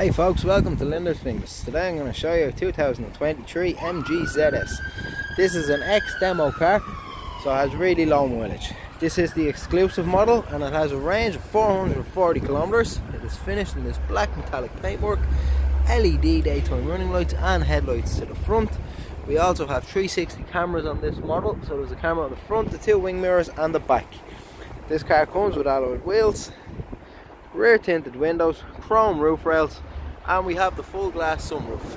Hey folks, welcome to Linders Finglas. Today I'm going to show you a 2023 MG ZS. This is an ex-demo car, so it has really low mileage. This is the exclusive model and it has a range of 440 kilometers. It is finished in this black metallic paintwork, LED daytime running lights and headlights to the front. We also have 360 cameras on this model, so there's a camera on the front, the two wing mirrors and the back. This car comes with alloy wheels, rear tinted windows, chrome roof rails, and we have the full glass sunroof.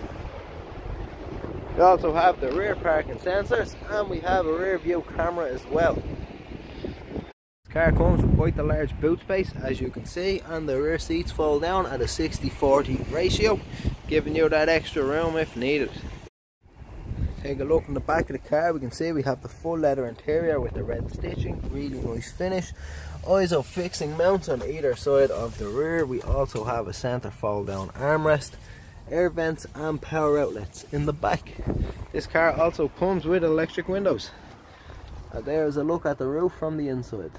We also have the rear parking sensors and we have a rear view camera as well. This car comes with quite a large boot space as you can see and the rear seats fold down at a 60-40 ratio giving you that extra room if needed. Take a look in the back of the car, we can see we have the full leather interior with the red stitching, really nice finish. ISO fixing mounts on either side of the rear. We also have a centre fold down armrest, air vents and power outlets in the back. This car also comes with electric windows. There's a look at the roof from the inside.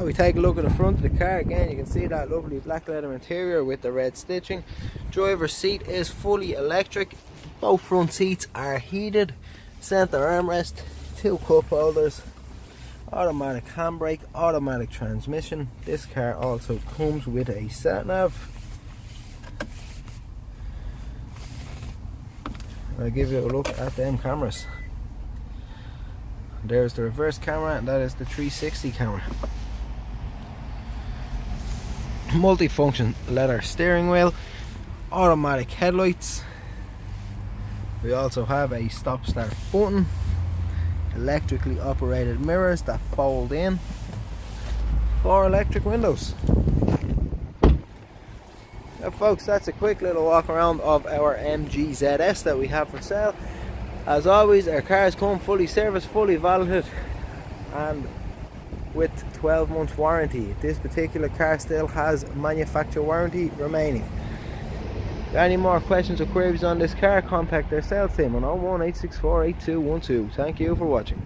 So we take a look at the front of the car. Again you can see that lovely black leather interior with the red stitching. Driver's seat is fully electric. Both front seats are heated. Center armrest two cup holders automatic handbrake automatic transmission. This car also comes with a sat nav I'll give you a look at them cameras. There's the reverse camera and that is the 360 camera multi-function leather steering wheel automatic headlights. We also have a stop start button electrically operated mirrors that fold in four electric windows. Now folks that's a quick little walk around of our MG ZS that we have for sale. As always our cars come fully serviced fully validated and with 12 months warranty. This particular car still has manufacturer warranty remaining. any more questions or queries on this car, contact their sales team on 018648212. Thank you for watching.